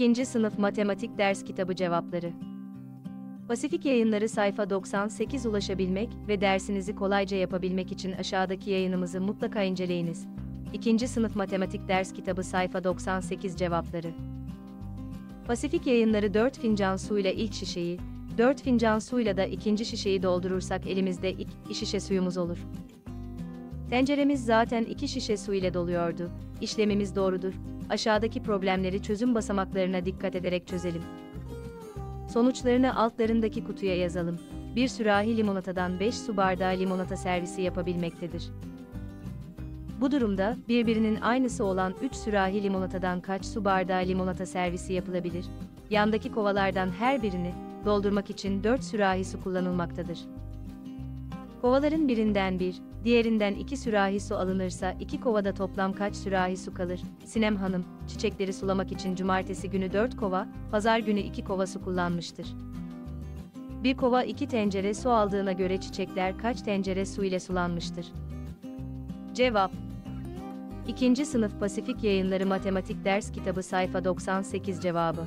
2. Sınıf Matematik Ders Kitabı Cevapları Pasifik Yayınları sayfa 98 ulaşabilmek ve dersinizi kolayca yapabilmek için aşağıdaki yayınımızı mutlaka inceleyiniz. 2. Sınıf Matematik Ders Kitabı sayfa 98 cevapları. Pasifik Yayınları 4 fincan suyla ilk şişeyi, 4 fincan suyla da ikinci şişeyi doldurursak elimizde ilk şişe suyumuz olur. Tenceremiz zaten iki şişe su ile doluyordu. İşlemimiz doğrudur. Aşağıdaki problemleri çözüm basamaklarına dikkat ederek çözelim. Sonuçlarını altlarındaki kutuya yazalım. Bir sürahi limonatadan 5 su bardağı limonata servisi yapabilmektedir. Bu durumda, birbirinin aynısı olan 3 sürahi limonatadan kaç su bardağı limonata servisi yapılabilir? Yandaki kovalardan her birini, doldurmak için 4 sürahi su kullanılmaktadır. Kovaların birinden bir, diğerinden iki sürahi su alınırsa iki kovada toplam kaç sürahi su kalır? Sinem Hanım, çiçekleri sulamak için cumartesi günü 4 kova, pazar günü 2 kova su kullanmıştır. Bir kova 2 tencere su aldığına göre çiçekler kaç tencere su ile sulanmıştır? Cevap 2. Sınıf Pasifik Yayınları Matematik Ders Kitabı sayfa 98 cevabı